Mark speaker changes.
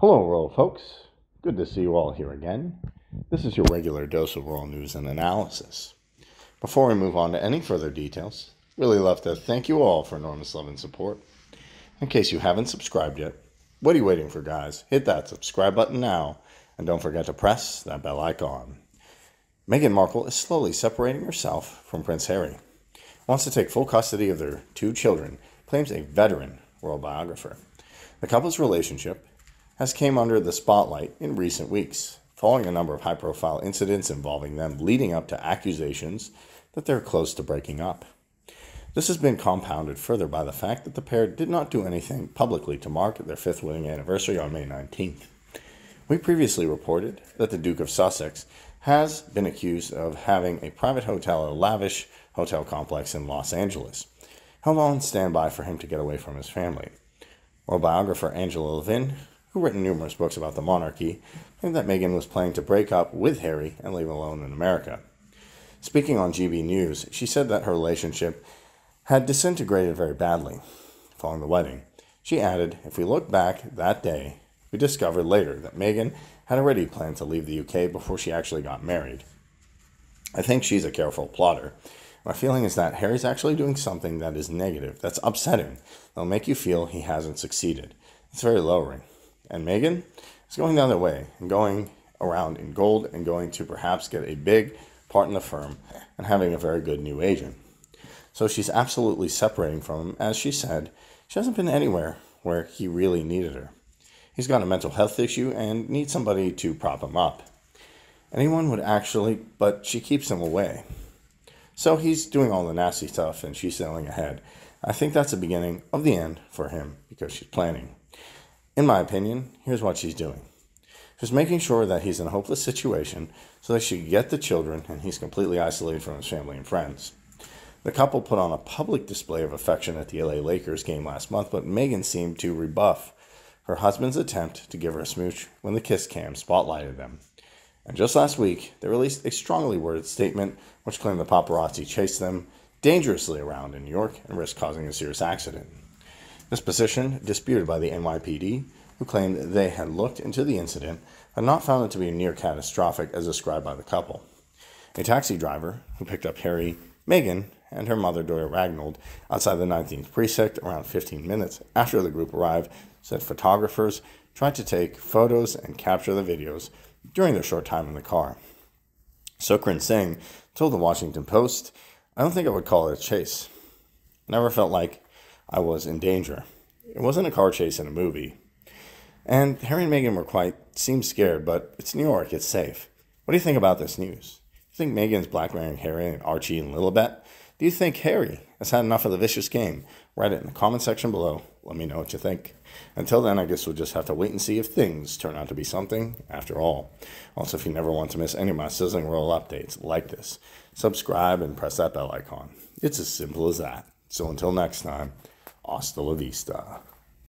Speaker 1: Hello, Royal folks. Good to see you all here again. This is your regular dose of Royal news and analysis. Before we move on to any further details, really love to thank you all for enormous love and support. In case you haven't subscribed yet, what are you waiting for, guys? Hit that subscribe button now, and don't forget to press that bell icon. Meghan Markle is slowly separating herself from Prince Harry. Wants to take full custody of their two children, claims a veteran royal biographer. The couple's relationship has came under the spotlight in recent weeks, following a number of high-profile incidents involving them leading up to accusations that they're close to breaking up. This has been compounded further by the fact that the pair did not do anything publicly to mark their fifth wedding anniversary on May 19th. We previously reported that the Duke of Sussex has been accused of having a private hotel at a lavish hotel complex in Los Angeles, held on standby for him to get away from his family. Royal biographer Angela Levin written numerous books about the monarchy, claimed that Meghan was planning to break up with Harry and leave alone in America. Speaking on GB News, she said that her relationship had disintegrated very badly following the wedding. She added, If we look back that day, we discovered later that Meghan had already planned to leave the UK before she actually got married. I think she's a careful plotter. My feeling is that Harry's actually doing something that is negative, that's upsetting, that'll make you feel he hasn't succeeded. It's very lowering. And Meghan is going the other way and going around in gold and going to perhaps get a big part in the firm and having a very good new agent. So she's absolutely separating from him. As she said, she hasn't been anywhere where he really needed her. He's got a mental health issue and needs somebody to prop him up. Anyone would actually, but she keeps him away. So he's doing all the nasty stuff and she's sailing ahead. I think that's the beginning of the end for him because she's planning. In my opinion, here's what she's doing. She's making sure that he's in a hopeless situation so that she can get the children and he's completely isolated from his family and friends. The couple put on a public display of affection at the LA Lakers game last month, but Meghan seemed to rebuff her husband's attempt to give her a smooch when the kiss cam spotlighted them. And just last week, they released a strongly worded statement which claimed the paparazzi chased them dangerously around in New York and risked causing a serious accident. This position disputed by the NYPD, who claimed they had looked into the incident and not found it to be near catastrophic as described by the couple. A taxi driver who picked up Harry, Meghan, and her mother, Doria Ragland, outside the 19th precinct around 15 minutes after the group arrived, said photographers tried to take photos and capture the videos during their short time in the car. Sukhrin Singh told the Washington Post, I don't think I would call it a chase. Never felt like I was in danger. It wasn't a car chase in a movie. And Harry and Meghan were quite, seemed scared, but it's New York, it's safe. What do you think about this news? Do you think Meghan's blackmailing Harry and Archie and Lilibet? Do you think Harry has had enough of the vicious game? Write it in the comment section below. Let me know what you think. Until then, I guess we'll just have to wait and see if things turn out to be something after all. Also, if you never want to miss any of my sizzling royal updates like this, subscribe and press that bell icon. It's as simple as that. So until next time, Hasta la vista.